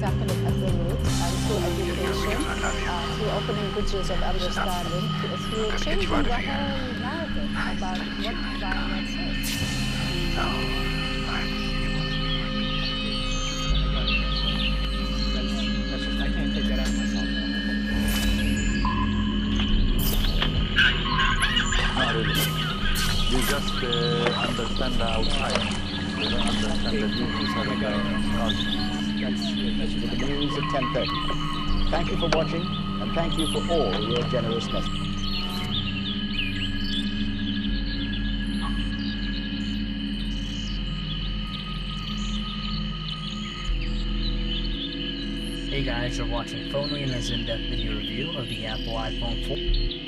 tackle it at the root and through education, uh, through opening bridges of understanding, through changing the whole narrative about what violence is. I can't take that out myself. You just uh, understand the outside. You don't understand the beauty inside the heart. That's, that's the news at 10.30. Thank you for watching, and thank you for all your generous messages. Hey guys, you're watching Phonely and in-depth video review of the Apple iPhone 4.